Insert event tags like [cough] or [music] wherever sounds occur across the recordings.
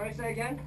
Sorry, say again?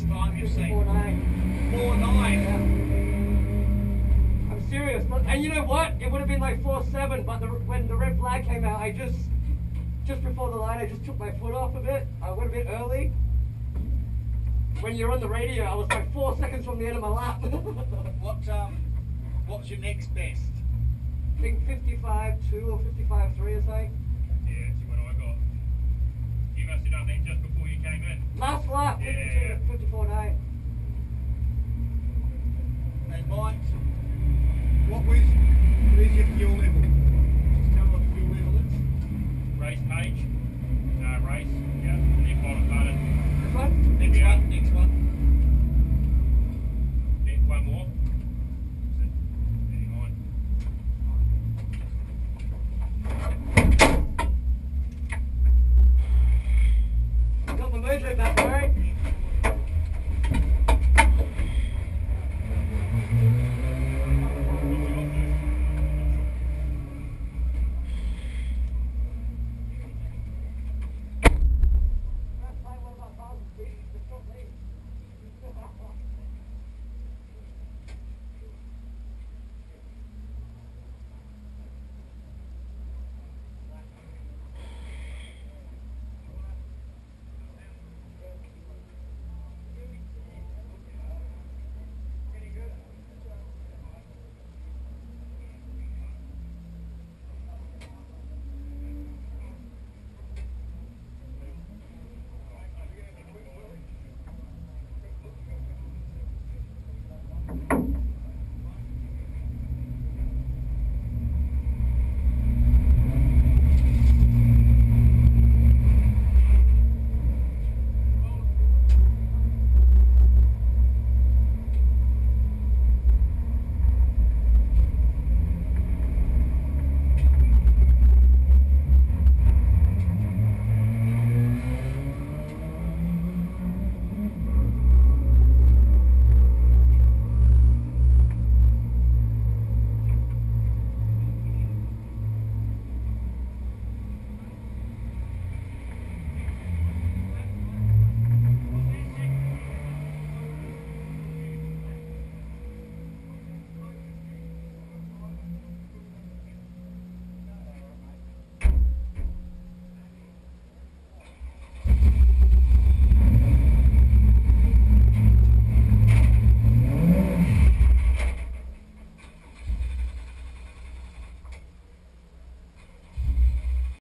Time you've seen? 54.9. Four nine. Yeah. I'm serious. But- And you know what? It would have been like 4-7, but the, when the red flag came out, I just, just before the line, I just took my foot off of it. I went a bit early. When you're on the radio, I was like four seconds from the end of my lap. [laughs] What um, what's your next best? I think 55-2 or 55-3 or something. Yeah, see what I got. You must have done that just before you came in. Last lap, 52 Yeah. 54-9. And Mike, what was where's your fuel level? Just tell me what the fuel level is. Race. Yeah.